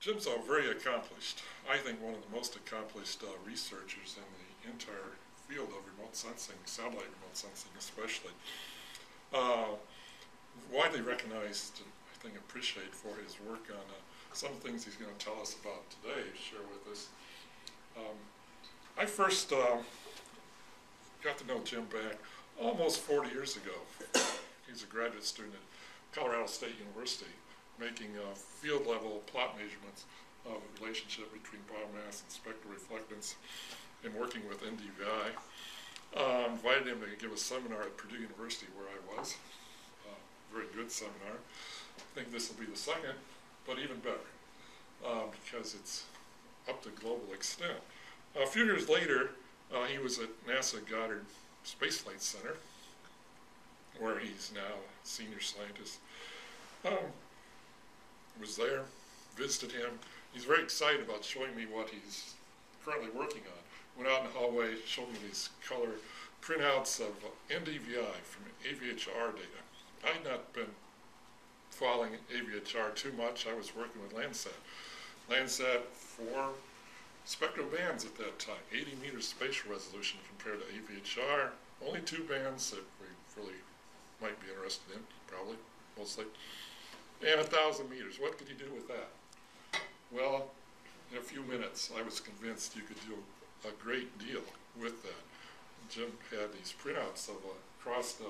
Jim's a very accomplished, I think one of the most accomplished uh, researchers in the entire field of remote sensing, satellite remote sensing especially. Uh, widely recognized and I think appreciated for his work on uh, some things he's going to tell us about today, share with us. Um, I first uh, got to know Jim back almost 40 years ago. He's a graduate student at Colorado State University making uh, field level plot measurements of the relationship between biomass and spectral reflectance and working with NDVI. Uh, invited him to give a seminar at Purdue University where I was. Uh, very good seminar. I think this will be the second, but even better uh, because it's up to global extent. A few years later, uh, he was at NASA Goddard Space Flight Center, where he's now senior scientist. Um, was there, visited him. He's very excited about showing me what he's currently working on. Went out in the hallway, showed me these color printouts of NDVI from AVHRR data. I had not been following AVHRR too much. I was working with Landsat. Landsat, four spectral bands at that time, 80 meters spatial resolution compared to AVHRR. Only two bands that we really might be interested in, probably, mostly and a thousand meters. What could you do with that? Well, in a few minutes, I was convinced you could do a great deal with that. Jim had these printouts of uh, across the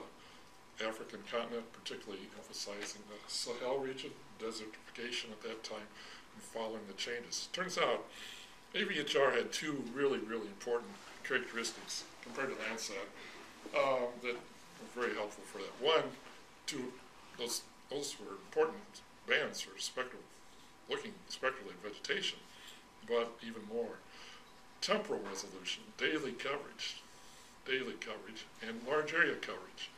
African continent, particularly emphasizing the Sahel region, desertification at that time, and following the changes. Turns out, AVHRR had two really, really important characteristics compared to Landsat uh, that were very helpful for that. One, to those those were important bands for spectral, looking spectrally at vegetation, but even more, temporal resolution, daily coverage, daily coverage, and large area coverage.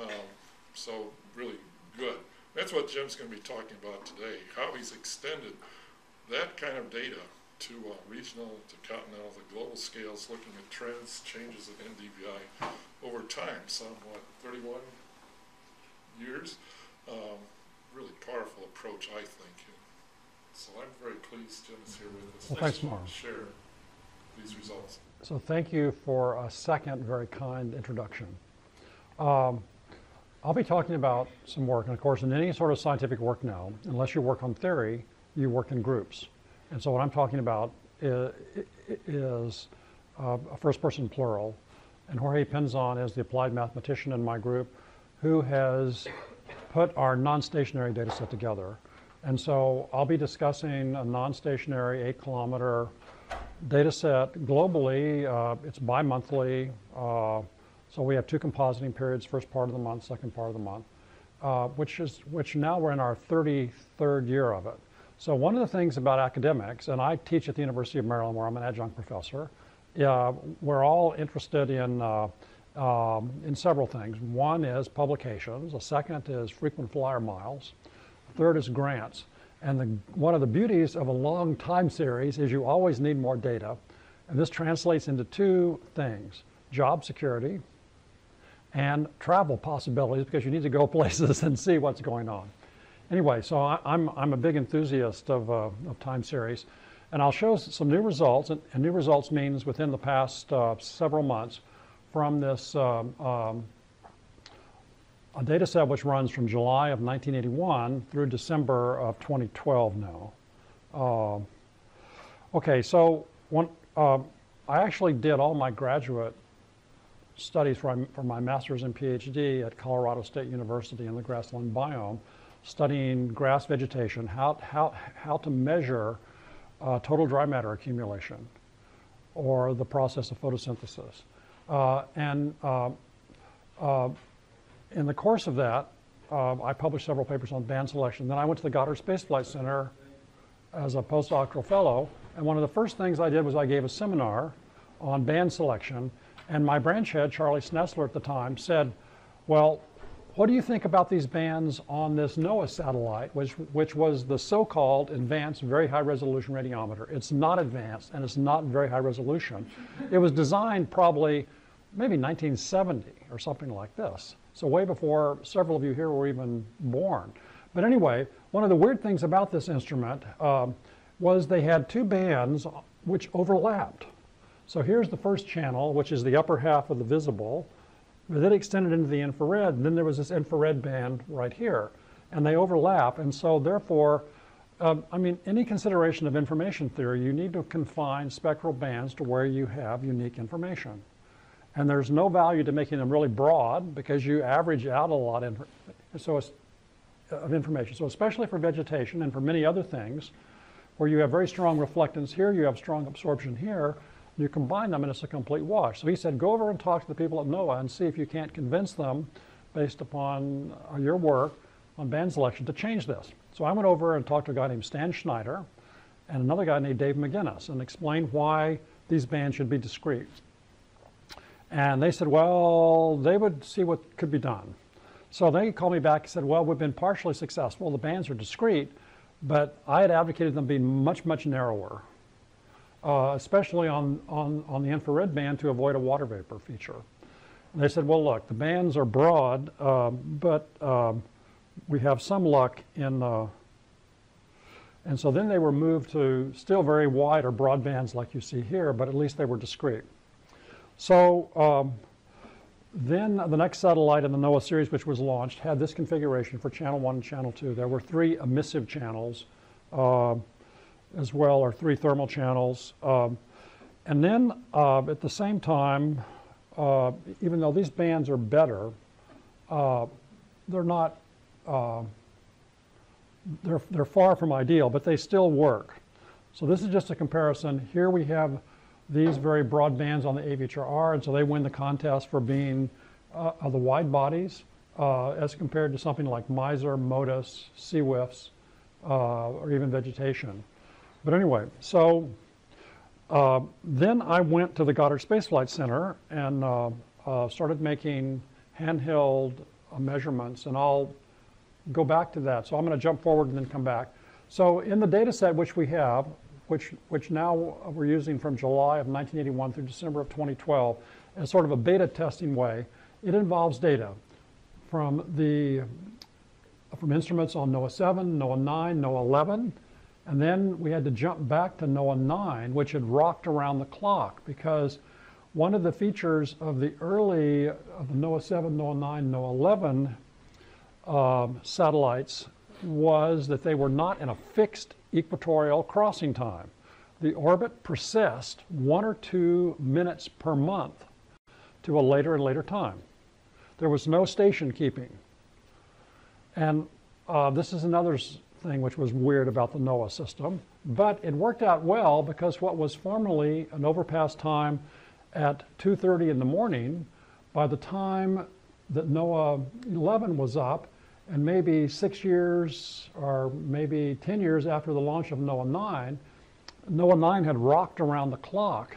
Um, so really good. That's what Jim's going to be talking about today, how he's extended that kind of data to uh, regional, to continental, to global scales, looking at trends, changes in NDVI over time, somewhat 31 years um, really powerful approach, I think. And so I'm very pleased Jim is here with us. Well, thanks, Mark. Share these results. So thank you for a second very kind introduction. Um, I'll be talking about some work, and of course, in any sort of scientific work now, unless you work on theory, you work in groups. And so what I'm talking about is, is uh, a first person plural, and Jorge Pinzon is the applied mathematician in my group who has put our non-stationary data set together. And so I'll be discussing a non-stationary eight kilometer data set globally. Uh, it's bi-monthly. Uh, so we have two compositing periods, first part of the month, second part of the month, uh, which is, which now we're in our 33rd year of it. So one of the things about academics, and I teach at the University of Maryland where I'm an adjunct professor, uh, we're all interested in uh, um, in several things. One is publications, a second is frequent flyer miles, a third is grants. And the, one of the beauties of a long time series is you always need more data. And this translates into two things job security and travel possibilities because you need to go places and see what's going on. Anyway, so I, am I'm, I'm a big enthusiast of, uh, of time series. And I'll show some new results. And, and new results means within the past uh, several months from this um, um, a data set which runs from July of 1981 through December of 2012 now. Uh, okay, so when, uh, I actually did all my graduate studies for my, for my master's and PhD at Colorado State University in the grassland biome, studying grass vegetation, how, how, how to measure uh, total dry matter accumulation or the process of photosynthesis. Uh, and uh, uh, in the course of that, I published several papers on band selection. Then I went to the Goddard Space Flight Center as a postdoctoral fellow. And one of the first things I did was I gave a seminar on band selection. And my branch head, Charlie Schnetzler at the time, said, well, what do you think about these bands on this NOAA satellite, which, which was the so-called advanced very high resolution radiometer? It's not advanced and it's not very high resolution. It was designed probably maybe 1970 or something like this. So way before several of you here were even born. But anyway, one of the weird things about this instrument, um, was they had two bands which overlapped. So here's the first channel, which is the upper half of the visible, but then it extended into the infrared, and then there was this infrared band right here, and they overlap, and so therefore, um, I mean, any consideration of information theory, you need to confine spectral bands to where you have unique information. And there's no value to making them really broad because you average out a lot in, so it's, of information. So especially for vegetation and for many other things, where you have very strong reflectance here, you have strong absorption here, you combine them and it's a complete wash. So he said, go over and talk to the people at NOAA and see if you can't convince them, based upon uh, your work on band selection, to change this. So I went over and talked to a guy named Stan Schneider and another guy named Dave McGinnis and explained why these bands should be discrete. And they said, well, they would see what could be done. So they called me back and said, well, we've been partially successful. The bands are discrete, but I had advocated them being much, much narrower, uh, especially on, on, on the infrared band to avoid a water vapor feature. And they said, well, look, the bands are broad, uh, but um, we have some luck in, uh, and so then they were moved to still very wide or broad bands like you see here, but at least they were discrete. So um, then the next satellite in the NOAA series, which was launched, had this configuration for channel one and channel two. There were three emissive channels uh, as well, or three thermal channels. Um, and then uh, at the same time, uh, even though these bands are better, uh, they're not, uh, they're, they're far from ideal, but they still work. So this is just a comparison. Here we have these very broad bands on the AVHRR, and so they win the contest for being uh, the wide bodies uh, as compared to something like MISR, MODIS, SeaWiFS, uh, or even vegetation. But anyway, so uh, then I went to the Goddard Space Flight Center and started making handheld measurements, and I'll go back to that. So I'm going to jump forward and then come back. So in the data set which we have, which, which now we're using from July of 1981 through December of 2012 as sort of a beta testing way. It involves data from the from instruments on NOAA 7, NOAA 9, NOAA 11, and then we had to jump back to NOAA 9, which had rocked around the clock because one of the features of the early of the NOAA 7, NOAA 9, NOAA 11 um, satellites was that they were not in a fixed equatorial crossing time. The orbit persisted one or two minutes per month to a later and later time. There was no station keeping. And uh, this is another thing which was weird about the NOAA system, but it worked out well because what was formerly an overpass time at 2.30 in the morning, by the time that NOAA 11 was up, and maybe six years or maybe 10 years after the launch of NOAA 9, NOAA 9 had rocked around the clock.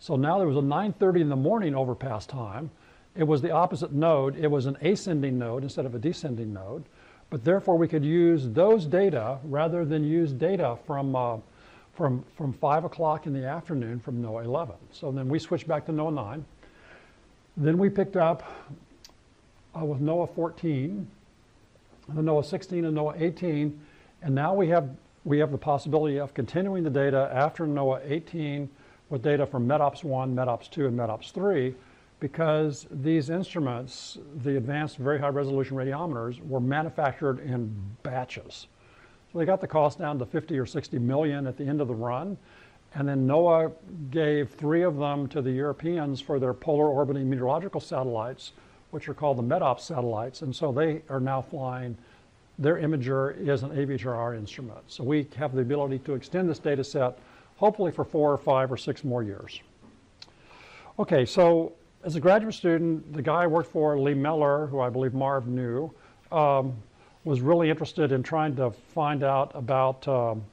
So now there was a 9.30 in the morning overpass time. It was the opposite node. It was an ascending node instead of a descending node. But therefore, we could use those data rather than use data from, uh, from, from 5 o'clock in the afternoon from NOAA 11. So then we switched back to NOAA 9. Then we picked up uh, with NOAA 14, NOAA 16 and NOAA 18, and now we have we have the possibility of continuing the data after NOAA 18 with data from METOPS 1, METOPS 2, and METOPS 3 because these instruments, the advanced very high resolution radiometers, were manufactured in batches. So they got the cost down to 50 or 60 million at the end of the run. And then NOAA gave three of them to the Europeans for their polar orbiting meteorological satellites which are called the METOPS satellites. And so they are now flying, their imager is an AVHRR instrument. So we have the ability to extend this data set, hopefully for four or five or six more years. Okay, so as a graduate student, the guy I worked for, Lee Miller, who I believe Marv knew, um, was really interested in trying to find out about um,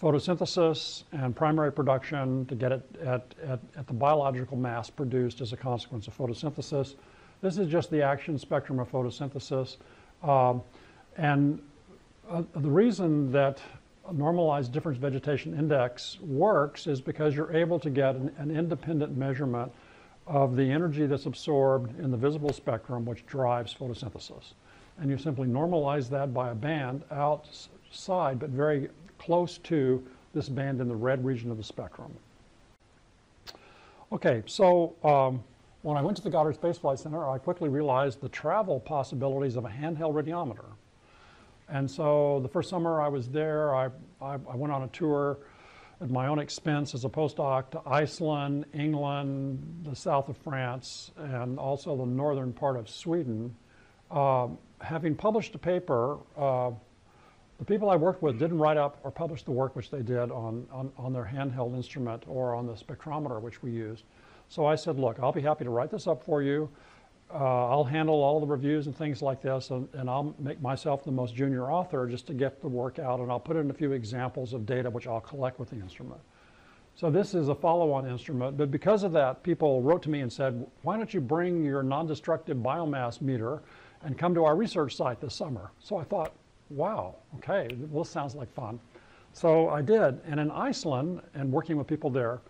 photosynthesis and primary production to get it at, at, at, the biological mass produced as a consequence of photosynthesis. This is just the action spectrum of photosynthesis. Um, and uh, the reason that normalized difference vegetation index works is because you're able to get an, an, independent measurement of the energy that's absorbed in the visible spectrum which drives photosynthesis. And you simply normalize that by a band outside, but very close to this band in the red region of the spectrum. Okay, so um, when I went to the Goddard Space Flight Center, I quickly realized the travel possibilities of a handheld radiometer. And so the first summer I was there, I, I, I went on a tour at my own expense as a postdoc to Iceland, England, the south of France, and also the northern part of Sweden. Uh, having published a paper, uh, the people I worked with didn't write up or publish the work which they did on, on, on their handheld instrument or on the spectrometer which we used. So I said, look, I'll be happy to write this up for you. Uh, I'll handle all the reviews and things like this, and, and, I'll make myself the most junior author just to get the work out, and I'll put in a few examples of data which I'll collect with the instrument. So this is a follow-on instrument, but because of that, people wrote to me and said, why don't you bring your non-destructive biomass meter and come to our research site this summer? So I thought, wow, okay, well, this sounds like fun. So I did, and in Iceland, and working with people there,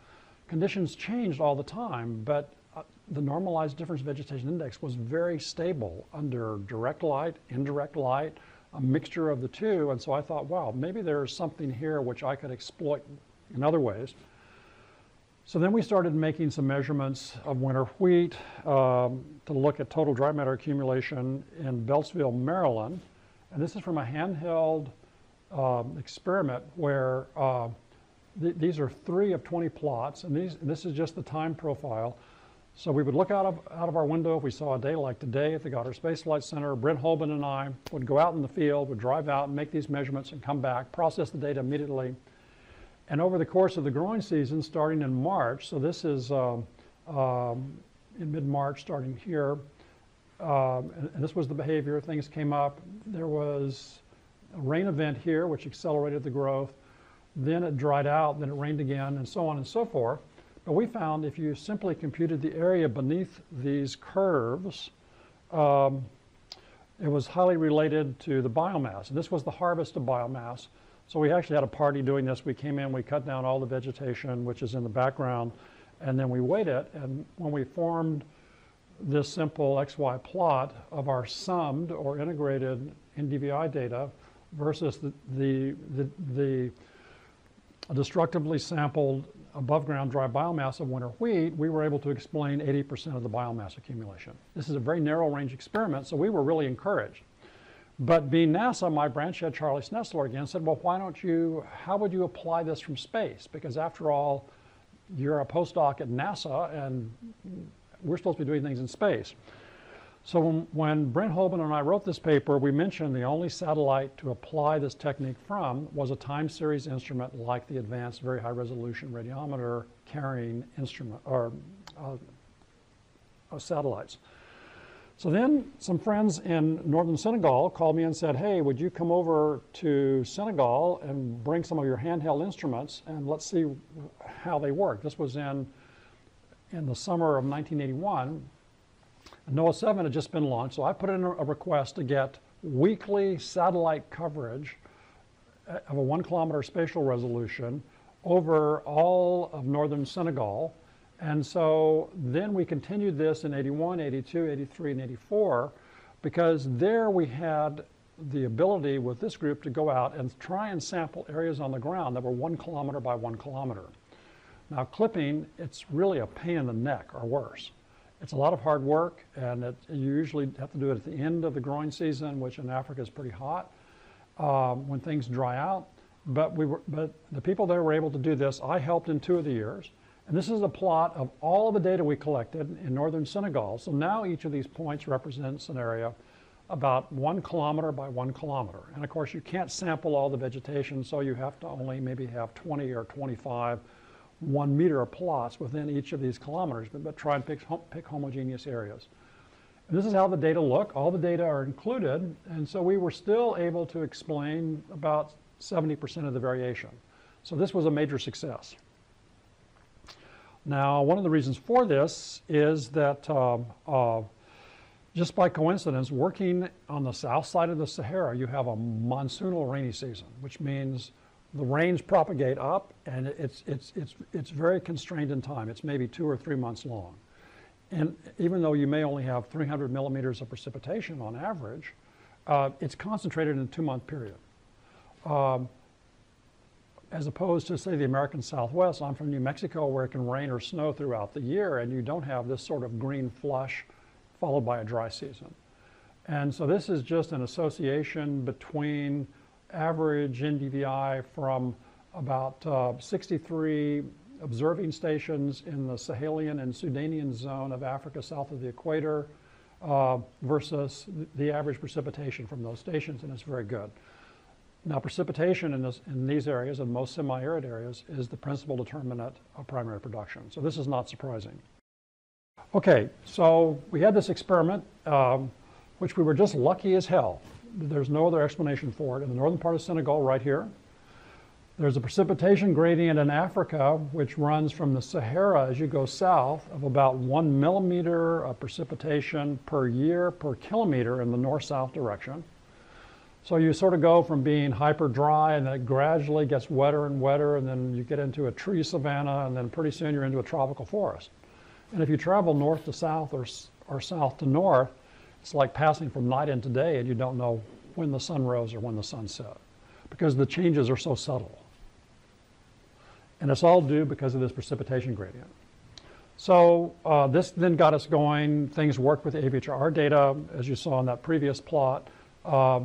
conditions changed all the time, but uh, the normalized difference vegetation index was very stable under direct light, indirect light, a mixture of the two. And so I thought, wow, maybe there's something here which I could exploit in other ways. So then we started making some measurements of winter wheat um, to look at total dry matter accumulation in Beltsville, Maryland. And this is from a handheld um, experiment where uh, th these are three of 20 plots, and these, this is just the time profile. So we would look out of, out of our window if we saw a day like today at the Goddard Space Flight Center. Brent Holben and I would go out in the field, would drive out and make these measurements and come back, process the data immediately. And over the course of the growing season, starting in March, so this is um, um, in mid-March, starting here, um, and, and this was the behavior, things came up. There was a rain event here, which accelerated the growth then it dried out, then it rained again, and so on and so forth. But we found if you simply computed the area beneath these curves, um, it was highly related to the biomass. And this was the harvest of biomass. So we actually had a party doing this. We came in, we cut down all the vegetation, which is in the background, and then we weighed it. And when we formed this simple XY plot of our summed or integrated NDVI data versus the, the, the, the a destructively sampled above ground dry biomass of winter wheat, we were able to explain 80% of the biomass accumulation. This is a very narrow range experiment, so we were really encouraged. But being NASA, my branch head, Charlie Schnetzler, again said, well, why don't you, how would you apply this from space? Because after all, you're a postdoc at NASA and we're supposed to be doing things in space. So when, Brent Holben and I wrote this paper, we mentioned the only satellite to apply this technique from was a time series instrument like the advanced very high resolution radiometer carrying instrument or uh, uh, satellites. So then some friends in northern Senegal called me and said, hey, would you come over to Senegal and bring some of your handheld instruments and let's see how they work. This was in, in the summer of 1981 NOAA 7 had just been launched, so I put in a request to get weekly satellite coverage uh, of a one kilometer spatial resolution over all of northern Senegal. And so then we continued this in 81, 82, 83, and 84 because there we had the ability with this group to go out and try and sample areas on the ground that were one kilometer by one kilometer. Now clipping, it's really a pain in the neck or worse. It's a lot of hard work, and it, you usually have to do it at the end of the growing season, which in Africa is pretty hot, um, when things dry out. But, we were, but the people there were able to do this. I helped in two of the years. And this is a plot of all of the data we collected in northern Senegal. So now each of these points represents an area about one kilometer by one kilometer. And of course, you can't sample all the vegetation, so you have to only maybe have 20 or 25 one meter of plots within each of these kilometers, but, but try and pick, pick homogeneous areas. And this is how the data look. All the data are included, and so we were still able to explain about 70% of the variation. So this was a major success. Now, one of the reasons for this is that um, uh, just by coincidence, working on the south side of the Sahara, you have a monsoonal rainy season, which means the rains propagate up and it's, it's, it's, it's very constrained in time. It's maybe two or three months long. And even though you may only have 300 millimeters of precipitation on average, uh, it's concentrated in a two month period. Um, as opposed to, say, the American Southwest. I'm from New Mexico where it can rain or snow throughout the year, and you don't have this sort of green flush followed by a dry season. And so this is just an association between average NDVI from about uh, 63 observing stations in the Sahelian and Sudanian zone of Africa south of the equator uh, versus the average precipitation from those stations, and it's very good. Now, precipitation in, this, in these areas and most semi-arid areas is the principal determinant of primary production. So this is not surprising. Okay, so we had this experiment, um, which we were just lucky as hell. There's no other explanation for it. In the northern part of Senegal, right here, there's a precipitation gradient in Africa, which runs from the Sahara as you go south of about one millimeter of precipitation per year per kilometer in the north-south direction. So you sort of go from being hyper dry and then it gradually gets wetter and wetter and then you get into a tree savanna and then pretty soon you're into a tropical forest. And if you travel north to south or, or south to north, it's like passing from night into day and you don't know when the sun rose or when the sun set because the changes are so subtle. And it's all due because of this precipitation gradient. So uh, this then got us going. Things worked with AVHRR data, as you saw in that previous plot. Uh,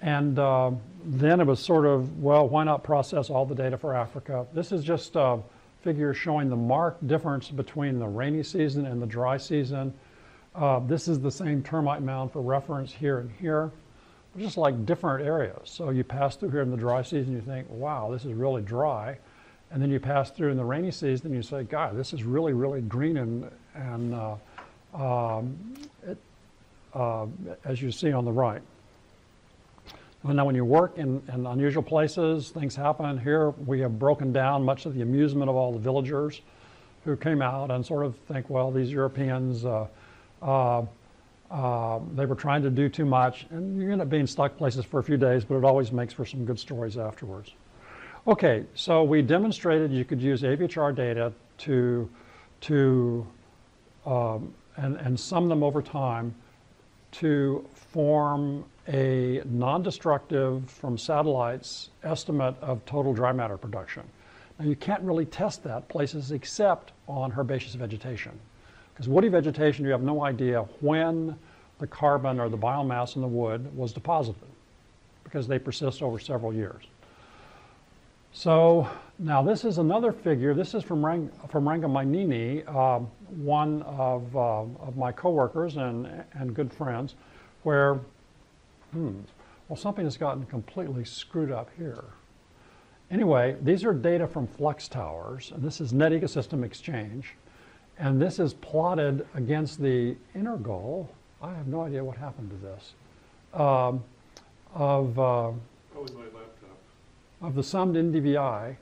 and uh, then it was sort of, well, why not process all the data for Africa? This is just a figure showing the marked difference between the rainy season and the dry season. Uh, this is the same termite mound for reference here and here. Just like different areas. So you pass through here in the dry season, you think, wow, this is really dry. And then you pass through in the rainy season and you say, God, this is really, really green and, and uh, um, it, uh, as you see on the right. Now when you work in, in, unusual places, things happen. Here we have broken down much of the amusement of all the villagers who came out and sort of think, well, these Europeans, uh, uh, uh they were trying to do too much. And you end up being stuck places for a few days, but it always makes for some good stories afterwards. Okay, so we demonstrated you could use AVHRR data to, to um, and, and sum them over time to form a non-destructive from satellites estimate of total dry matter production. Now you can't really test that places except on herbaceous vegetation. Because woody vegetation, you have no idea when the carbon or the biomass in the wood was deposited because they persist over several years. So now this is another figure. This is from, Rang, from Ranga Myneni, uh, one of, uh, of my coworkers and, and good friends, where, hmm, well, something has gotten completely screwed up here. Anyway, these are data from flux towers, and this is net ecosystem exchange. And this is plotted against the integral. I have no idea what happened to this. Um, of uh, of the summed NDVI,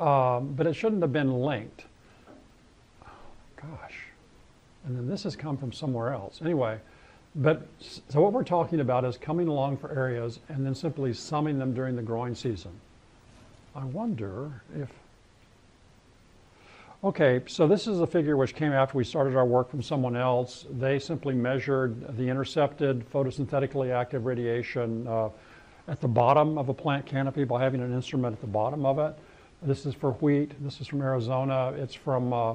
um, but it shouldn't have been linked. gosh. And then this has come from somewhere else. Anyway, but so what we're talking about is coming along for areas and then simply summing them during the growing season. I wonder if, okay, so this is a figure which came after we started our work from someone else. They simply measured the intercepted photosynthetically active radiation uh, at the bottom of a plant canopy by having an instrument at the bottom of it. This is for wheat. This is from Arizona. It's from uh,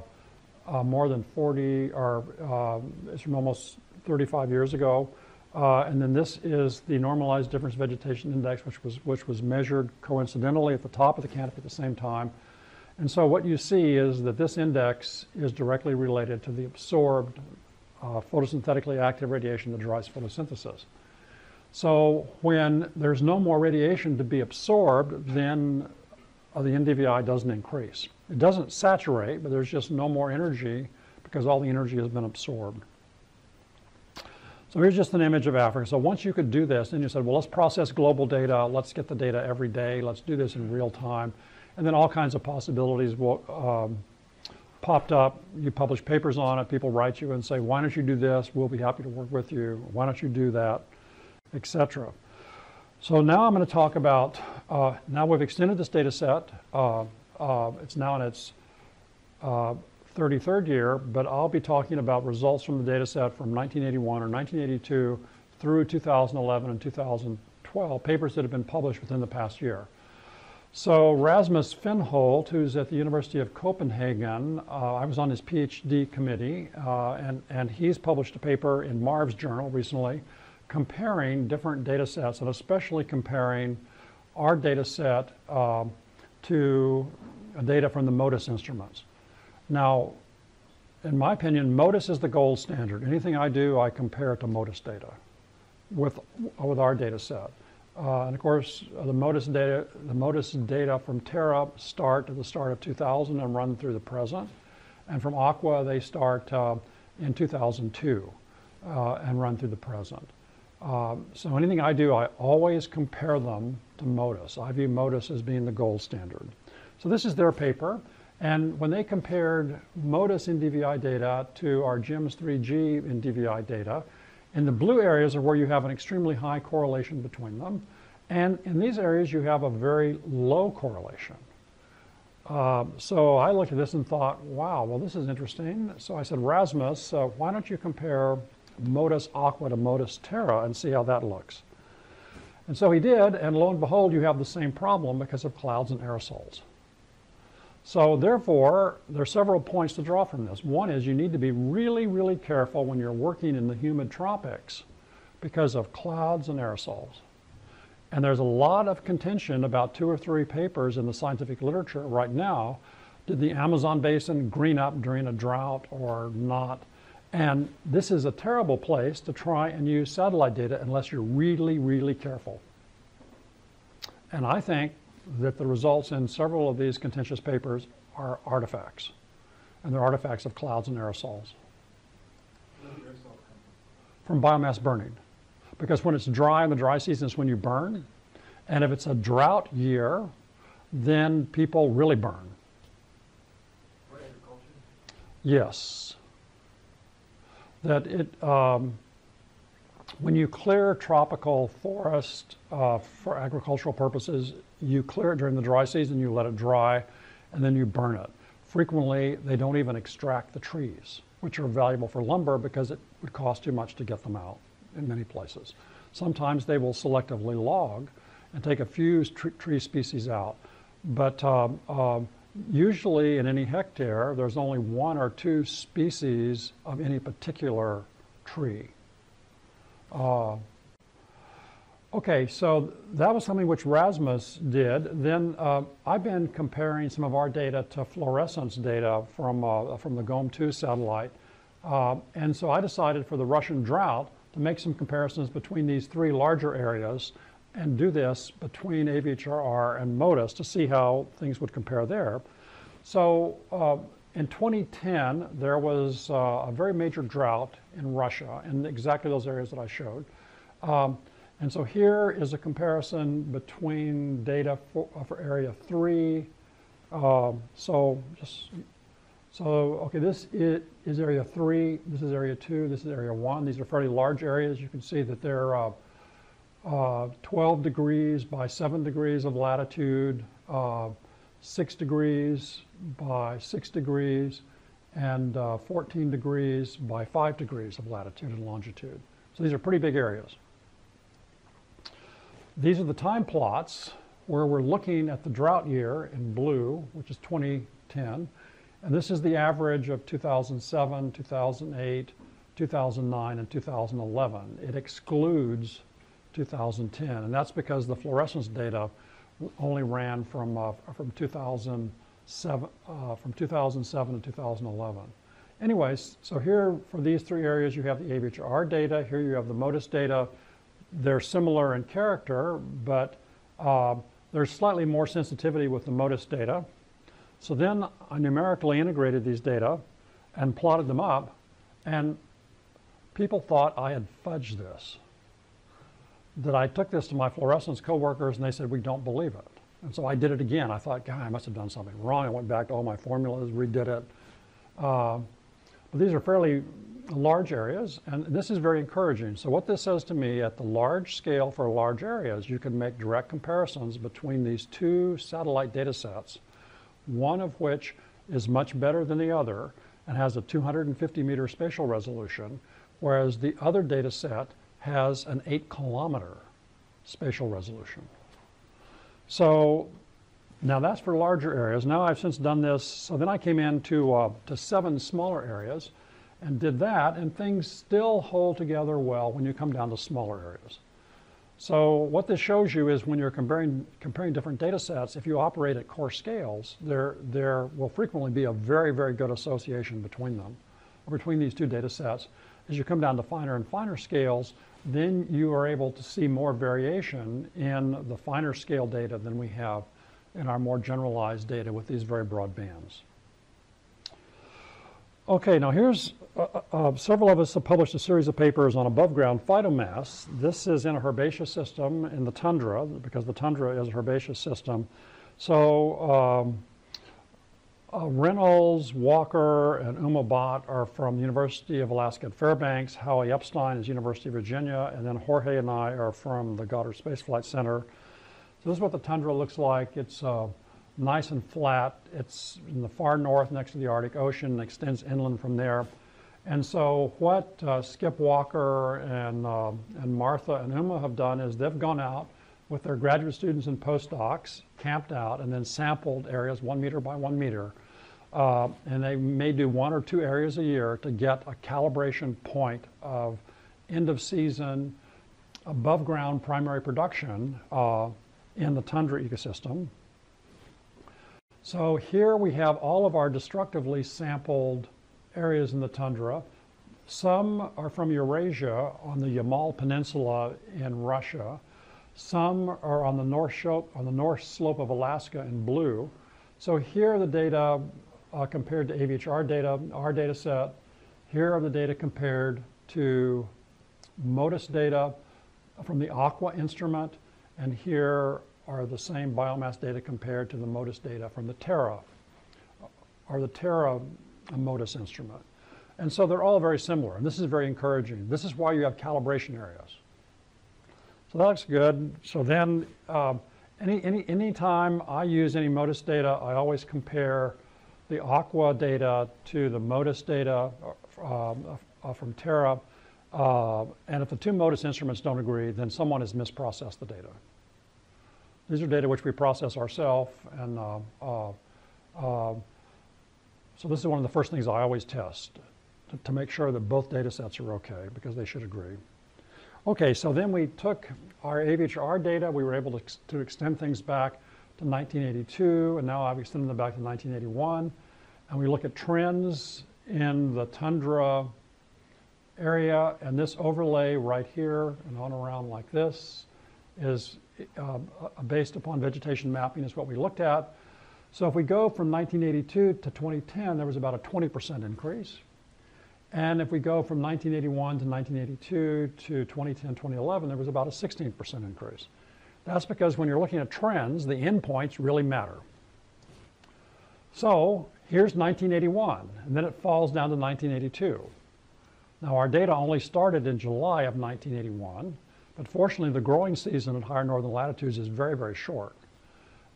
uh, more than 40, or uh, it's from almost 35 years ago. Uh, and then this is the normalized difference vegetation index, which was, which was measured coincidentally at the top of the canopy at the same time. And so what you see is that this index is directly related to the absorbed uh, photosynthetically active radiation that drives photosynthesis. So when there's no more radiation to be absorbed, then uh, the NDVI doesn't increase. It doesn't saturate, but there's just no more energy because all the energy has been absorbed. So here's just an image of Africa. So once you could do this, then you said, well, let's process global data. Let's get the data every day. Let's do this in real time. And then all kinds of possibilities um, popped up. You publish papers on it. People write you and say, why don't you do this? We'll be happy to work with you. Why don't you do that? etc. So now I'm going to talk about, uh, now we've extended this data set. Uh, uh, it's now in its 33rd uh, year, but I'll be talking about results from the data set from 1981 or 1982 through 2011 and 2012, papers that have been published within the past year. So Rasmus Fensholt, who's at the University of Copenhagen, uh, I was on his PhD committee, uh, and, and he's published a paper in Marv's journal recently comparing different data sets, and especially comparing our data set um, to data from the MODIS instruments. Now, in my opinion, MODIS is the gold standard. Anything I do, I compare it to MODIS data with, with our data set. Uh, and of course, uh, the MODIS data, the MODIS data from Terra start at the start of 2000 and run through the present. And from Aqua, they start uh, in 2002 uh, and run through the present. Um, so anything I do, I always compare them to MODIS. I view MODIS as being the gold standard. So this is their paper. And when they compared MODIS NDVI data to our GIMMS 3g in DVI data, in the blue areas are where you have an extremely high correlation between them. And in these areas, you have a very low correlation. Uh, so I looked at this and thought, wow, well, this is interesting. So I said, Rasmus, uh, why don't you compare MODIS Aqua to MODIS Terra and see how that looks? And so he did, and lo and behold, you have the same problem because of clouds and aerosols. So therefore, there are several points to draw from this. One is you need to be really, really careful when you're working in the humid tropics because of clouds and aerosols. And there's a lot of contention about two or three papers in the scientific literature right now. Did the Amazon basin green up during a drought or not? And this is a terrible place to try and use satellite data unless you're really, really careful. And I think that the results in several of these contentious papers are artifacts. And they're artifacts of clouds and aerosols. From biomass burning. Because when it's dry in the dry season is when you burn. And if it's a drought year, then people really burn. Yes. That it, um, when you clear tropical forest uh, for agricultural purposes, you clear it during the dry season, you let it dry, and then you burn it. Frequently, they don't even extract the trees, which are valuable for lumber because it would cost too much to get them out in many places. Sometimes they will selectively log and take a few tree species out. But um, um, usually in any hectare, there's only one or two species of any particular tree. Uh, okay, so that was something which Rasmus did. Then uh, I've been comparing some of our data to fluorescence data from, uh, from the GOME-2 satellite. Uh, and so I decided for the Russian drought to make some comparisons between these three larger areas and do this between AVHRR and MODIS to see how things would compare there. So uh, in 2010, there was uh, a very major drought in Russia in exactly those areas that I showed. Um, and so here is a comparison between data for, uh, for area three. Um, so just, so, okay, this is, is, area three, this is area two, this is area one. These are fairly large areas. You can see that they're uh, uh, 12 degrees by seven degrees of latitude, uh, six degrees by 6 degrees and uh, 14 degrees by 5 degrees of latitude and longitude. So these are pretty big areas. These are the time plots where we're looking at the drought year in blue, which is 2010. And this is the average of 2007, 2008, 2009, and 2011. It excludes 2010. And that's because the fluorescence data only ran from, uh, from 2007, uh, from 2007 to 2011. Anyways, so here for these three areas, you have the AVHRR data. Here you have the MODIS data. They're similar in character, but uh, there's slightly more sensitivity with the MODIS data. So then I numerically integrated these data and plotted them up, and people thought I had fudged this that I took this to my fluorescence coworkers and they said, we don't believe it. And so I did it again. I thought, God, I must have done something wrong. I went back to all my formulas, redid it. Uh, but these are fairly large areas, and this is very encouraging. So what this says to me, at the large scale for large areas, you can make direct comparisons between these two satellite data sets, one of which is much better than the other and has a 250 meter spatial resolution, whereas the other data set has an eight kilometer spatial resolution. So Now that's for larger areas. Now I've since done this, so then I came into uh, to seven smaller areas and did that, and things still hold together well when you come down to smaller areas. So what this shows you is when you're comparing, comparing different data sets, if you operate at coarse scales, there, there will frequently be a very, very good association between them, between these two data sets. As you come down to finer and finer scales, then you are able to see more variation in the finer scale data than we have in our more generalized data with these very broad bands. Okay, now here's uh, uh, uh, several of us have published a series of papers on above ground phytomass. This is in a herbaceous system in the tundra because the tundra is a herbaceous system. So um, uh, Raynolds, Walker, and Uma Bhatt are from the University of Alaska at Fairbanks. Howie Epstein is University of Virginia, and then Jorge and I are from the Goddard Space Flight Center. So this is what the tundra looks like. It's uh, nice and flat. It's in the far north next to the Arctic Ocean and extends inland from there. And so what uh, Skip Walker and, uh, and Martha and Uma have done is they've gone out with their graduate students and postdocs, camped out, and then sampled areas one meter by one meter. Uh, and they may do one or two areas a year to get a calibration point of end of season above ground primary production uh, in the tundra ecosystem. So here we have all of our destructively sampled areas in the tundra. Some are from Eurasia on the Yamal Peninsula in Russia. Some are on the north slope, on the north slope of Alaska in blue. So here are the data uh, compared to AVHRR data, our data set. Here are the data compared to MODIS data from the Aqua instrument, and here are the same biomass data compared to the MODIS data from the Terra, or the Terra MODIS instrument. And so they're all very similar, and this is very encouraging. This is why you have calibration areas. So that looks good. So then, um, any, any, anytime I use any MODIS data, I always compare the Aqua data to the MODIS data um, uh, from Terra. Uh, and if the two MODIS instruments don't agree, then someone has misprocessed the data. These are data which we process ourselves, and uh, uh, uh, so this is one of the first things I always test to, to, make sure that both data sets are okay because they should agree. Okay, so then we took our AVHRR data, we were able to, to extend things back to 1982, and now I've extended them back to 1981, and we look at trends in the tundra area, and this overlay right here and on around like this is uh, based upon vegetation mapping is what we looked at. So if we go from 1982 to 2010, there was about a 20% increase. And if we go from 1981 to 1982 to 2010, 2011, there was about a 16% increase. That's because when you're looking at trends, the endpoints really matter. So here's 1981, and then it falls down to 1982. Now our data only started in July of 1981. But fortunately, the growing season at higher northern latitudes is very, very short.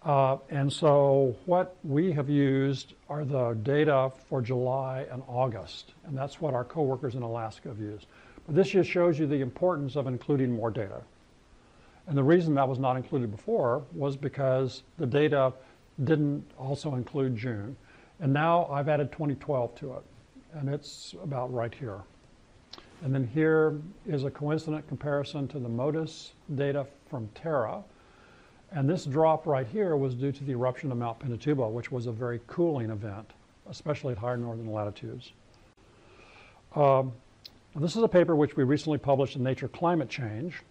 Uh, and so what we have used are the data for July and August, and that's what our coworkers in Alaska have used. But this just shows you the importance of including more data. And the reason that was not included before was because the data didn't also include June. And now I've added 2012 to it, and it's about right here. And then here is a coincident comparison to the MODIS data from Terra. And this drop right here was due to the eruption of Mount Pinatubo, which was a very cooling event, especially at higher northern latitudes. Um, this is a paper which we recently published in Nature Climate Change.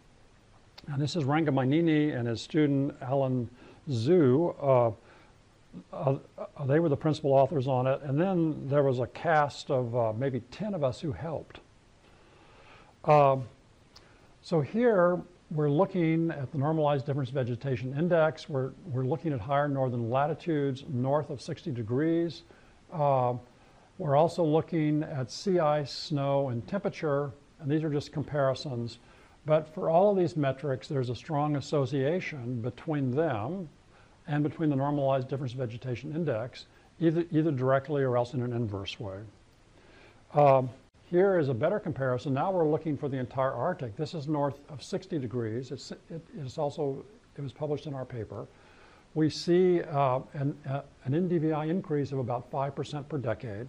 And this is Ranga Myneni and his student Alan Zhu. Uh, uh, they were the principal authors on it. And then there was a cast of uh, maybe 10 of us who helped. Um, so here we're looking at the normalized difference vegetation index. We're, we're looking at higher northern latitudes north of 60 degrees. Uh, we're also looking at sea ice, snow, and temperature, and these are just comparisons. But for all of these metrics, there's a strong association between them and between the normalized difference vegetation index, either, either directly or else in an inverse way. Um, here is a better comparison. Now we're looking for the entire Arctic. This is north of 60 degrees. It's, it is also, it was published in our paper. we see uh, an, uh, an NDVI increase of about 5% per decade.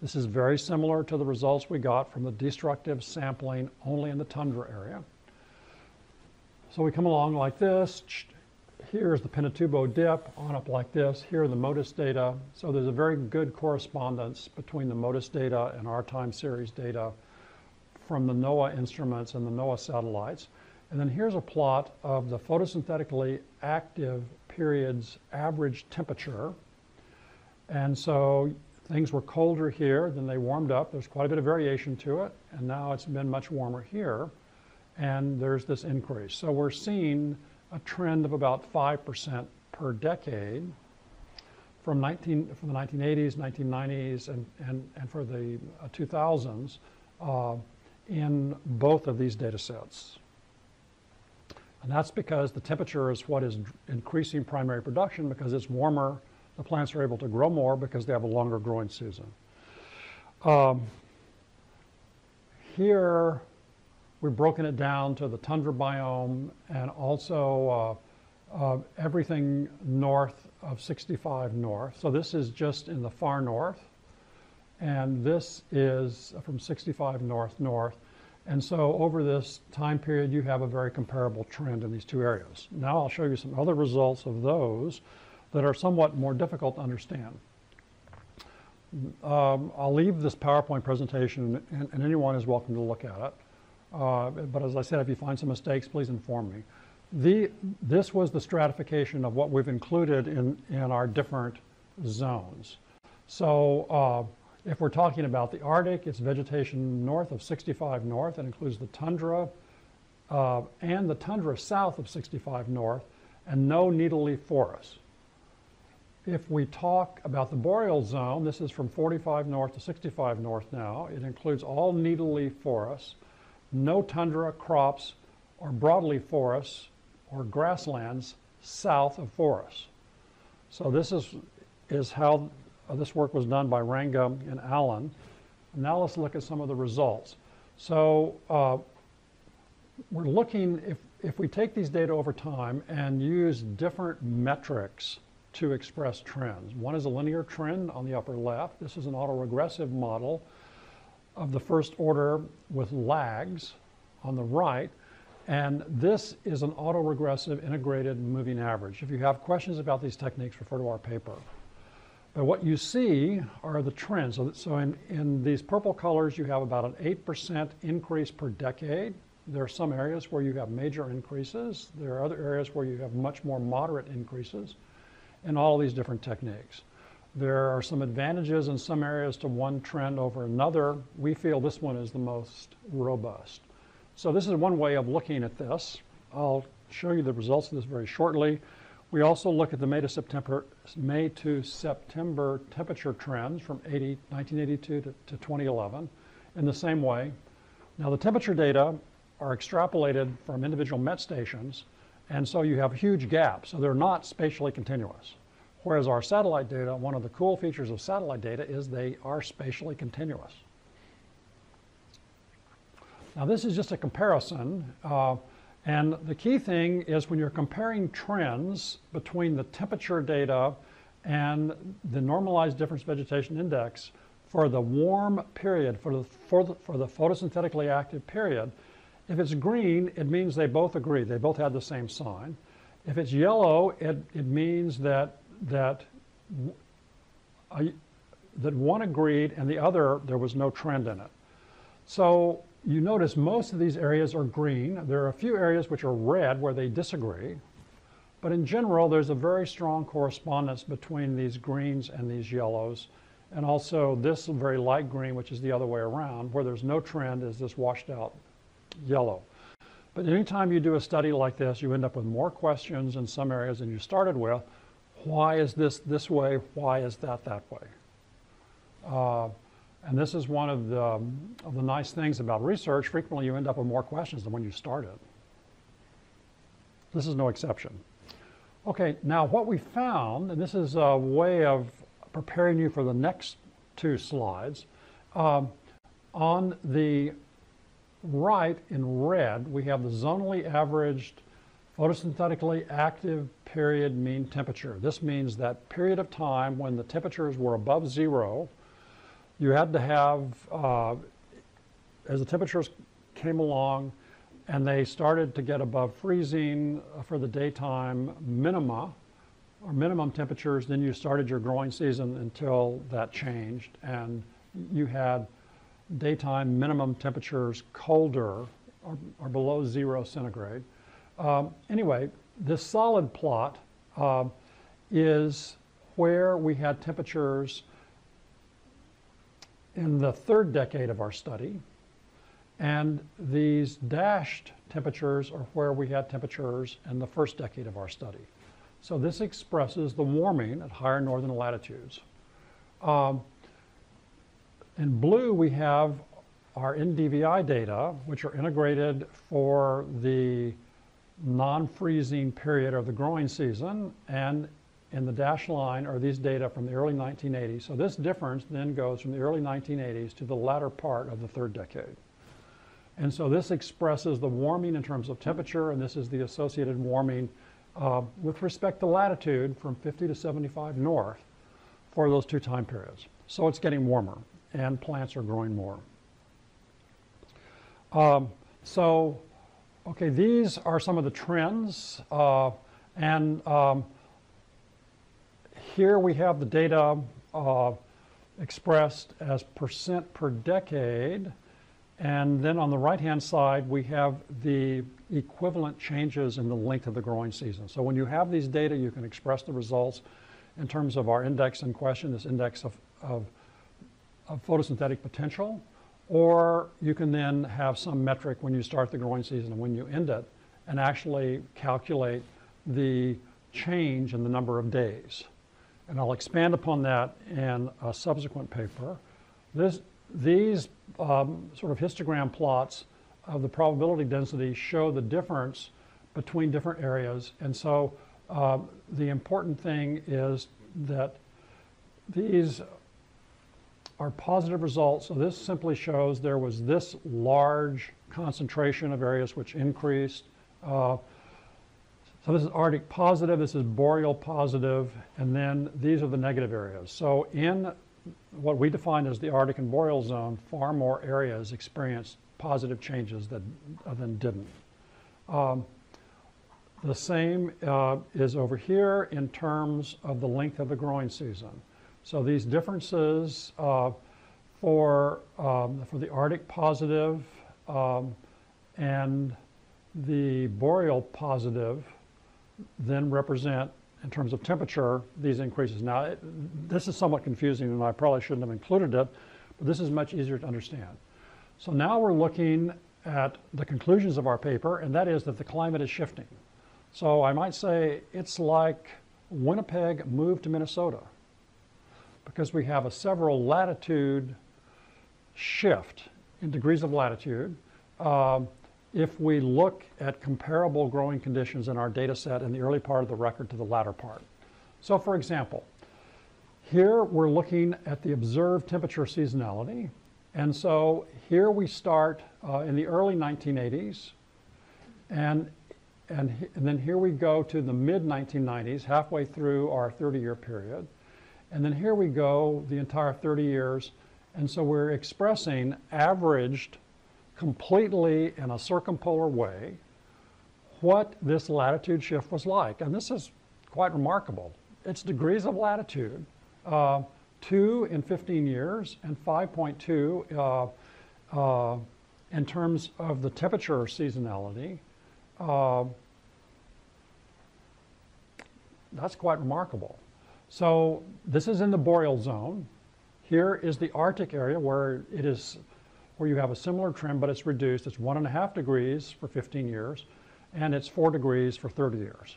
This is very similar to the results we got from the destructive sampling only in the tundra area. So we come along like this. Here's the Pinatubo dip on up like this. Here are the MODIS data. So there's a very good correspondence between the MODIS data and our time series data from the NOAA instruments and the NOAA satellites. And then here's a plot of the photosynthetically active period's average temperature. And so things were colder here, then they warmed up. There's quite a bit of variation to it, and now it's been much warmer here, and there's this increase. So we're seeing a trend of about 5% per decade from, 19, from the 1980s, 1990s, and, and, and for the 2000s uh, in both of these data sets. And that's because the temperature is what is increasing primary production because it's warmer. The plants are able to grow more because they have a longer growing season. Um, here, we've broken it down to the tundra biome and also uh, uh, everything north of 65 north. So this is just in the far north. And this is from 65 north north. And so over this time period, you have a very comparable trend in these two areas. Now I'll show you some other results of those that are somewhat more difficult to understand. Um, I'll leave this PowerPoint presentation and, and, anyone is welcome to look at it. Uh, but as I said, if you find some mistakes, please inform me. The, this was the stratification of what we've included in, in our different zones. So uh, if we're talking about the Arctic, it's vegetation north of 65 north. It includes the tundra uh, and the tundra south of 65 north and no needle leaf forests. If we talk about the boreal zone, this is from 45 north to 65 north now. It includes all needle leaf forests, no tundra crops or broadleaf forests or grasslands south of forests. So this is, is how uh, this work was done by Rangam and Allen. Now let's look at some of the results. So uh, we're looking, if, if we take these data over time and use different metrics to express trends. One is a linear trend on the upper left. This is an autoregressive model of the first order with lags on the right. And this is an autoregressive integrated moving average. If you have questions about these techniques, refer to our paper. But what you see are the trends. So, in, in these purple colors, you have about an 8% increase per decade. There are some areas where you have major increases. There are other areas where you have much more moderate increases in all these different techniques. There are some advantages in some areas to one trend over another. We feel this one is the most robust. So this is one way of looking at this. I'll show you the results of this very shortly. We also look at the May to September, May to September temperature trends from 80, 1982 to, to 2011 in the same way. Now the temperature data are extrapolated from individual MET stations, and so you have huge gaps. So they're not spatially continuous. Whereas our satellite data, one of the cool features of satellite data is they are spatially continuous. Now this is just a comparison. Uh, and the key thing is when you're comparing trends between the temperature data and the normalized difference vegetation index for the warm period, for the, for the, for the photosynthetically active period, if it's green, it means they both agree. They both had the same sign. If it's yellow, it, it means that, that, uh, that one agreed and the other, there was no trend in it. So you notice most of these areas are green. There are a few areas which are red where they disagree. But in general, there's a very strong correspondence between these greens and these yellows. And also this very light green, which is the other way around, where there's no trend is this washed out yellow. But anytime you do a study like this, you end up with more questions in some areas than you started with. Why is this this way? Why is that that way? Uh, and this is one of the, of the nice things about research. Frequently, you end up with more questions than when you started. This is no exception. Okay, now what we found, and this is a way of preparing you for the next two slides. Um, on the right in red, we have the zonally averaged photosynthetically active period mean temperature. This means that period of time when the temperatures were above zero, you had to have, uh, as the temperatures came along and they started to get above freezing for the daytime minima, or minimum temperatures, then you started your growing season until that changed, and you had daytime minimum temperatures colder or, or below zero centigrade. Um, anyway, this solid plot uh, is where we had temperatures in the third decade of our study, and these dashed temperatures are where we had temperatures in the first decade of our study. So this expresses the warming at higher northern latitudes. Um, in blue, we have our NDVI data, which are integrated for the non-freezing period of the growing season, and in the dashed line are these data from the early 1980s. So this difference then goes from the early 1980s to the latter part of the third decade. And so this expresses the warming in terms of temperature, and this is the associated warming uh, with respect to latitude from 50 to 75 north for those two time periods. So it's getting warmer and plants are growing more. Um, so, okay, these are some of the trends. Uh, and um, here we have the data uh, expressed as percent per decade. And then on the right-hand side, we have the equivalent changes in the length of the growing season. So when you have these data, you can express the results in terms of our index in question, this index of, of, of photosynthetic potential, or you can then have some metric when you start the growing season and when you end it, and actually calculate the change in the number of days. And I'll expand upon that in a subsequent paper. This, these um, sort of histogram plots of the probability density show the difference between different areas. And so uh, the important thing is that these are positive results. So this simply shows there was this large concentration of areas which increased. Uh, so this is Arctic positive, this is boreal positive, and then these are the negative areas. So in what we define as the Arctic and boreal zone, far more areas experienced positive changes that, uh, than didn't. Um, the same uh, is over here in terms of the length of the growing season. So these differences uh, for, um, for the Arctic positive um, and the boreal positive then represent, in terms of temperature, these increases. Now, it, this is somewhat confusing and I probably shouldn't have included it, but this is much easier to understand. So now we're looking at the conclusions of our paper, and that is that the climate is shifting. So I might say it's like Winnipeg moved to Minnesota because we have a several latitude shift in degrees of latitude. Um, if we look at comparable growing conditions in our data set in the early part of the record to the latter part. So for example, here we're looking at the observed temperature seasonality and so here we start uh, in the early 1980s, and, and, and then here we go to the mid 1990s, halfway through our 30 year period. And then here we go the entire 30 years. And so we're expressing averaged completely in a circumpolar way what this latitude shift was like. And this is quite remarkable. It's degrees of latitude. Uh, 2 in 15 years, and 5.2 uh, uh, in terms of the temperature seasonality. Uh, that's quite remarkable. So this is in the boreal zone. Here is the Arctic area where it is where you have a similar trend, but it's reduced. It's one and a half degrees for 15 years, and it's four degrees for 30 years.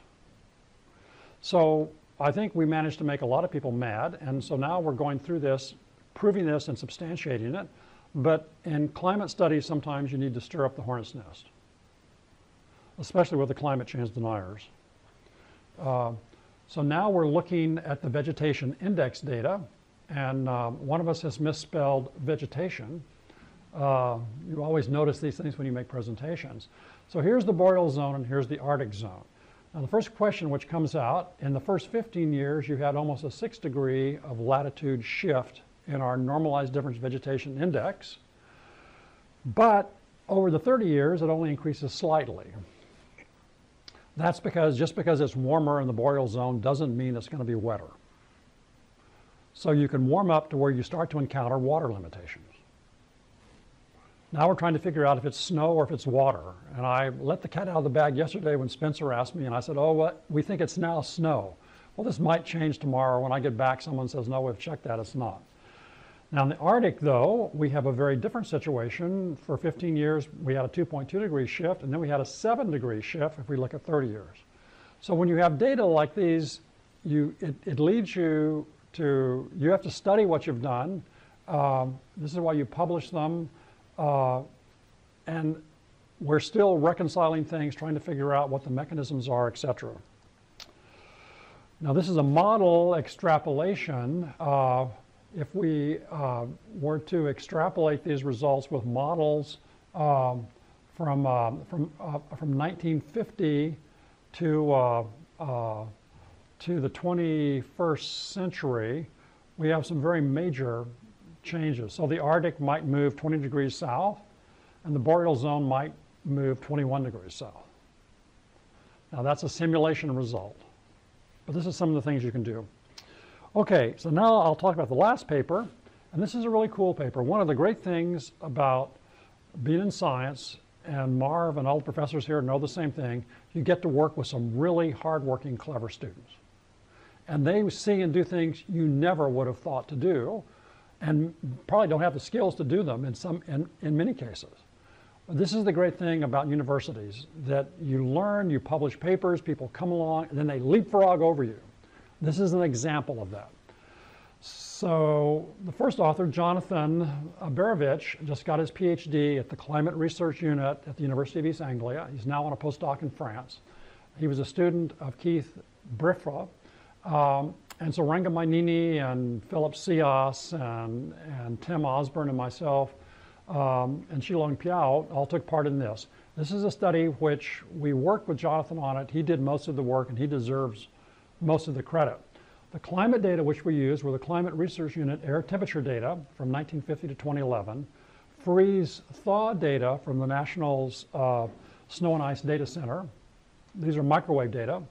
So I think we managed to make a lot of people mad, and so now we're going through this, proving this and substantiating it. But in climate studies, sometimes you need to stir up the hornet's nest, especially with the climate change deniers. Uh, so now we're looking at the vegetation index data, and um, one of us has misspelled vegetation. Uh, you always notice these things when you make presentations. So here's the boreal zone and here's the Arctic zone. Now, the first question which comes out in the first 15 years, you had almost a six degree of latitude shift in our normalized difference vegetation index. But over the 30 years, it only increases slightly. That's because just because it's warmer in the boreal zone doesn't mean it's going to be wetter. So you can warm up to where you start to encounter water limitations. Now we're trying to figure out if it's snow or if it's water. And I let the cat out of the bag yesterday when Spencer asked me, and I said, Oh, what? We think it's now snow. Well, this might change tomorrow. When I get back, someone says, No, we've checked that, it's not. Now, in the Arctic, though, we have a very different situation. For 15 years, we had a 2.2 degree shift, and then we had a 7 degree shift if we look at 30 years. So when you have data like these, you, it, it leads you to, you have to study what you've done. Um, this is why you publish them. Uh, and we're still reconciling things, trying to figure out what the mechanisms are, et cetera. Now, this is a model extrapolation. Uh, if we uh, were to extrapolate these results with models um, from, uh, from, uh, from 1950 to, uh, uh, to the 21st century, we have some very major changes. So the Arctic might move 20 degrees south, and the boreal zone might move 21 degrees south. Now that's a simulation result, but this is some of the things you can do. Okay, so now I'll talk about the last paper, and this is a really cool paper. One of the great things about being in science, and Marv and all the professors here know the same thing, you get to work with some really hardworking, clever students. And they see and do things you never would have thought to do, and probably don't have the skills to do them in, some, in, in many cases. This is the great thing about universities, that you learn, you publish papers, people come along, and then they leapfrog over you. This is an example of that. So the first author, Jonathan Barichivich, just got his PhD at the Climate Research Unit at the University of East Anglia. He's now on a postdoc in France. He was a student of Keith Briffa, um, and so Ranga Myneni and Philippe Ciais and, and Tim Osborn and myself um, and Shilong Piao all took part in this. This is a study which we worked with Jonathan on it. He did most of the work and he deserves most of the credit. The climate data which we used were the Climate Research Unit air temperature data from 1950 to 2011, freeze thaw data from the National's uh, Snow and Ice Data Center. These are microwave data.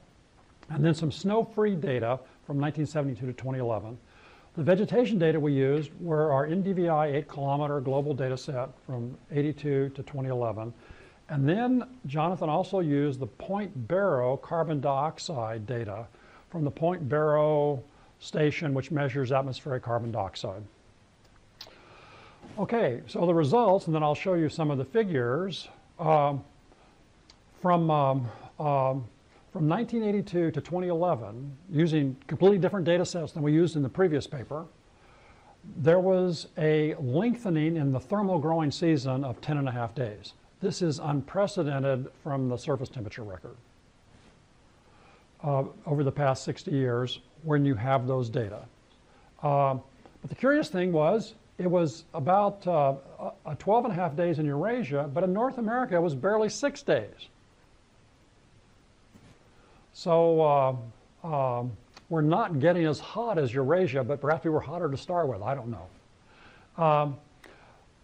And then some snow-free data from 1972 to 2011. The vegetation data we used were our NDVI 8 kilometer global data set from 82 to 2011. And then Jonathan also used the Point Barrow carbon dioxide data from the Point Barrow station, which measures atmospheric carbon dioxide. Okay, so the results, and then I'll show you some of the figures. Um, from um, um, from 1982 to 2011, using completely different data sets than we used in the previous paper, there was a lengthening in the thermal growing season of 10 and a half days. This is unprecedented from the surface temperature record uh, over the past 60 years when you have those data. Uh, but the curious thing was, it was about uh, 12 and a half days in Eurasia, but in North America, it was barely six days. So uh, um, we're not getting as hot as Eurasia, but perhaps we were hotter to start with. I don't know. Um,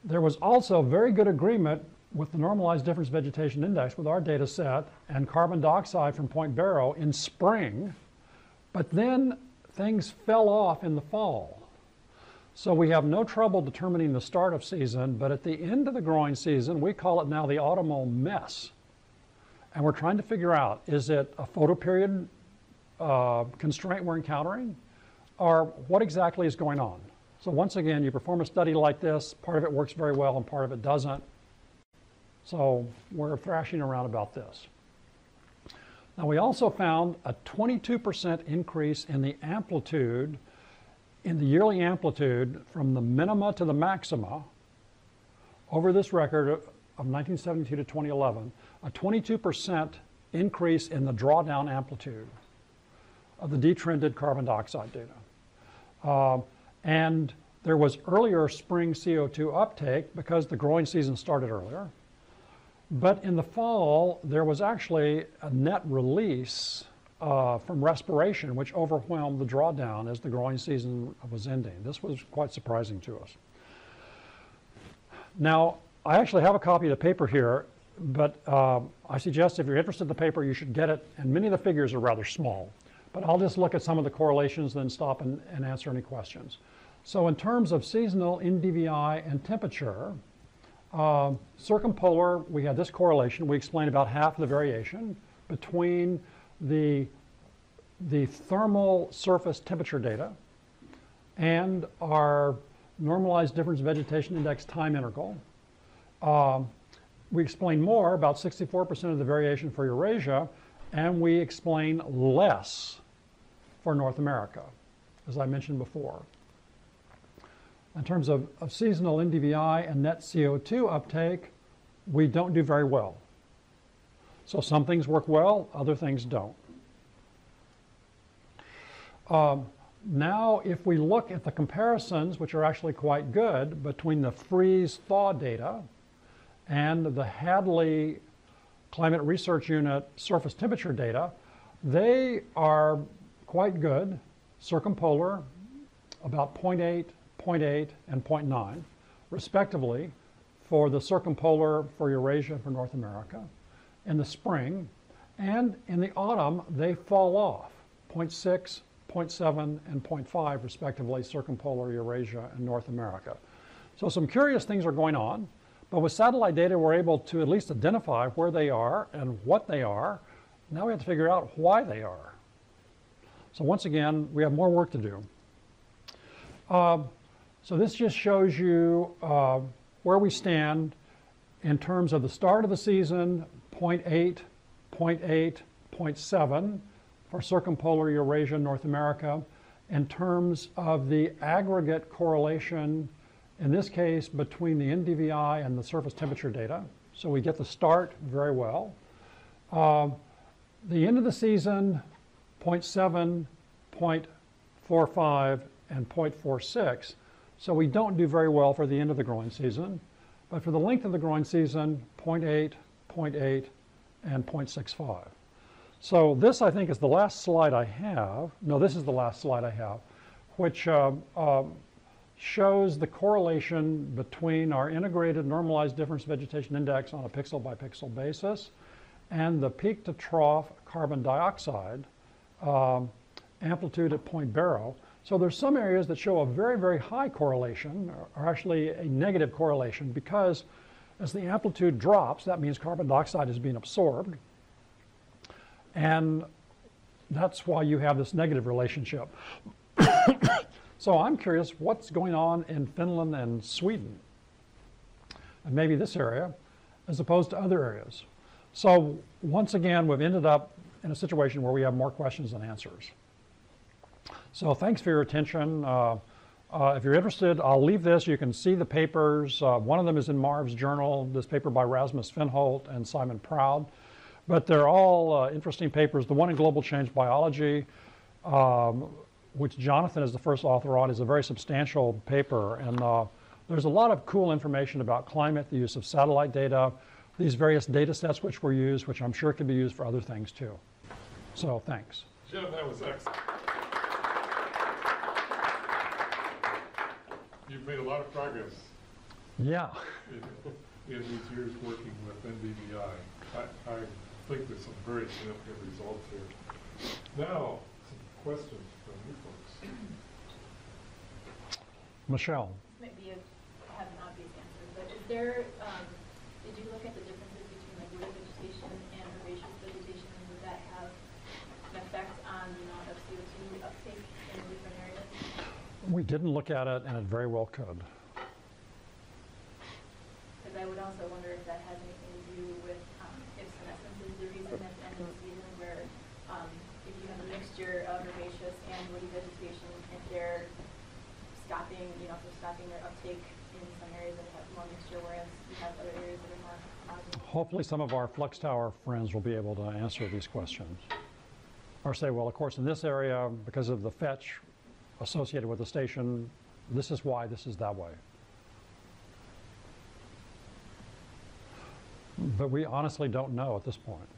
there was also very good agreement with the normalized difference vegetation index with our data set and carbon dioxide from Point Barrow in spring, but then things fell off in the fall. So we have no trouble determining the start of season, but at the end of the growing season, we call it now the autumnal mess. And we're trying to figure out, is it a photoperiod uh, constraint we're encountering? Or what exactly is going on? So once again, you perform a study like this, part of it works very well and part of it doesn't. So we're thrashing around about this. Now we also found a 22% increase in the amplitude, in the yearly amplitude from the minima to the maxima over this record of 1972 to 2011 a 22% increase in the drawdown amplitude of the detrended carbon dioxide data. Uh, and there was earlier spring CO2 uptake because the growing season started earlier. But in the fall, there was actually a net release uh, from respiration, which overwhelmed the drawdown as the growing season was ending. This was quite surprising to us. Now, I actually have a copy of the paper here, but uh, I suggest if you're interested in the paper, you should get it. And many of the figures are rather small. But I'll just look at some of the correlations, then stop and, and answer any questions. So in terms of seasonal NDVI and temperature, uh, circumpolar, we had this correlation. We explained about half of the variation between the, the thermal surface temperature data and our normalized difference vegetation index time interval. Um, we explain more, about 64% of the variation for Eurasia, and we explain less for North America, as I mentioned before. In terms of, of seasonal NDVI and net CO2 uptake, we don't do very well. So some things work well, other things don't. Um, now, if we look at the comparisons, which are actually quite good, between the freeze-thaw data and the Hadley Climate Research Unit surface temperature data, they are quite good, circumpolar, about 0.8, 0.8, and 0.9, respectively, for the circumpolar for Eurasia and for North America. In the spring and in the autumn, they fall off, 0.6, 0.7, and 0.5, respectively, circumpolar Eurasia and North America. So some curious things are going on, but with satellite data, we're able to at least identify where they are and what they are. Now we have to figure out why they are. So once again, we have more work to do. Uh, so this just shows you uh, where we stand in terms of the start of the season, 0.8, 0.8, 0.7 for circumpolar Eurasia, North America, in terms of the aggregate correlation, in this case, between the NDVI and the surface temperature data. So we get the start very well. Uh, the end of the season, 0.7, 0.45, and 0.46. So we don't do very well for the end of the growing season. But for the length of the growing season, 0.8, 0.8, and 0.65. So this, I think, is the last slide I have. No, this is the last slide I have, which uh, uh, shows the correlation between our integrated normalized difference vegetation index on a pixel by pixel basis and the peak to trough carbon dioxide um, amplitude at Point Barrow. So there's some areas that show a very, very high correlation, or actually a negative correlation, because as the amplitude drops, that means carbon dioxide is being absorbed. And that's why you have this negative relationship. so I'm curious what's going on in Finland and Sweden, and maybe this area, as opposed to other areas. So once again, we've ended up in a situation where we have more questions than answers. So thanks for your attention. Uh, uh, if you're interested, I'll leave this. You can see the papers. Uh, one of them is in Marv's journal, this paper by Rasmus Fensholt and Simon Proud. But they're all uh, interesting papers. The one in Global Change Biology, um, which Jonathan is the first author on, is a very substantial paper. And uh, there's a lot of cool information about climate, the use of satellite data, these various data sets which were used, which I'm sure can be used for other things too. So thanks. Jim, that was excellent. You've made a lot of progress Yeah. in, in these years working with NDVI. I, I think there's some very significant results here. Now, some questions from you folks. Michelle. Might be a, have an obvious answer, but is there, um, did you look at the differences between like woody vegetation and herbaceous vegetation, and would that have an effect on the amount of CO2 uptake in different areas? We didn't look at it, and it very well could. Because I would also wonder if that has anything to do with, um, if senescence is the reason at the end of the season where, um, if you have a mixture of herbaceous and woody vegetation, if they're stopping, you know, if they're stopping their uptake in some areas that have more mixture, whereas you have other areas that are more homogeneous. Hopefully, some of our Flux Tower friends will be able to answer these questions. Or say, well, of course, in this area, because of the fetch associated with the station, this is why this is that way. But we honestly don't know at this point.